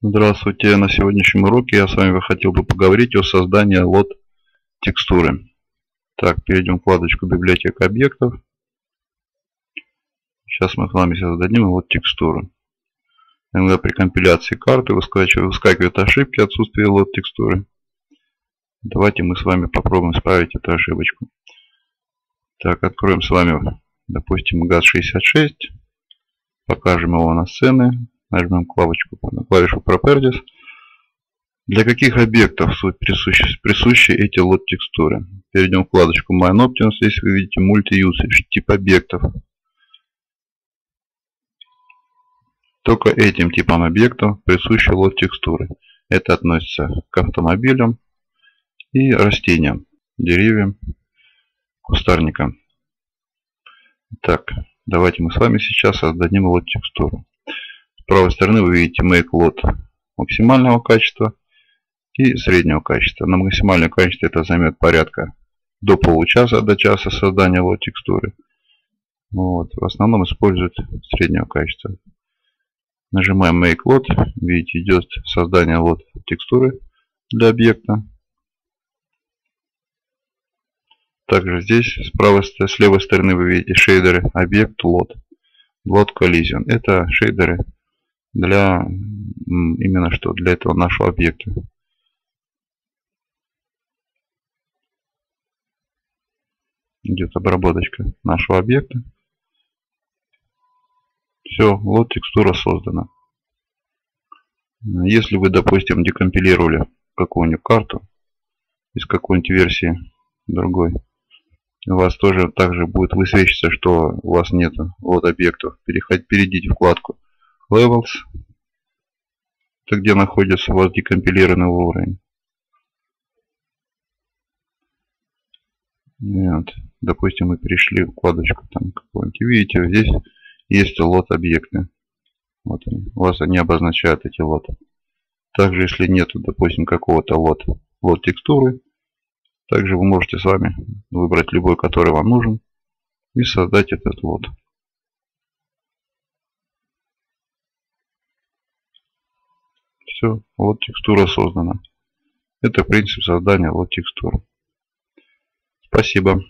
Здравствуйте! На сегодняшнем уроке я с вами хотел бы поговорить о создании лот текстуры. Так, перейдем в вкладочку библиотека объектов. Сейчас мы с вами создадим лот текстуры. Иногда при компиляции карты выскакивают ошибки отсутствия лот текстуры. Давайте мы с вами попробуем исправить эту ошибочку. Так, откроем с вами, допустим, ГАЗ-66. Покажем его на сцены Нажмем клавочку, клавишу Properties. Для каких объектов присущи, присущи эти лот текстуры? Перейдем в вкладочку My Options. Здесь вы видите Multi-Usage, тип объектов. Только этим типам объектов присущи лот текстуры. Это относится к автомобилям и растениям, деревьям, кустарникам. Так, давайте мы с вами сейчас создадим лот текстуру правой стороны вы видите make load максимального качества и среднего качества. На максимальном качестве это займет порядка до получаса до часа создания лот текстуры. Вот. В основном используют среднего качества. Нажимаем Make Load. Видите, идет создание лот текстуры для объекта. Также здесь с правой с левой стороны вы видите шейдеры объект лот. Лот Collision. Это шейдеры для именно что для этого нашего объекта. Идет обработочка нашего объекта. Все, вот текстура создана. Если вы, допустим, декомпилировали какую-нибудь карту из какой-нибудь версии другой, у вас тоже также будет высвечиваться, что у вас нет вот объектов. Перейдите в вкладку Levels. Это где находится у вас декомпилированный уровень. Нет. Допустим, мы перешли в вкладочку там какой-нибудь. Видите, здесь есть лот объекты. Вот они. У вас они обозначают эти лоты. Также, если нет, допустим, какого-то лот, лот текстуры, также вы можете с вами выбрать любой, который вам нужен, и создать этот лот. Все, вот текстура создана. Это принцип создания вот текстуры. Спасибо.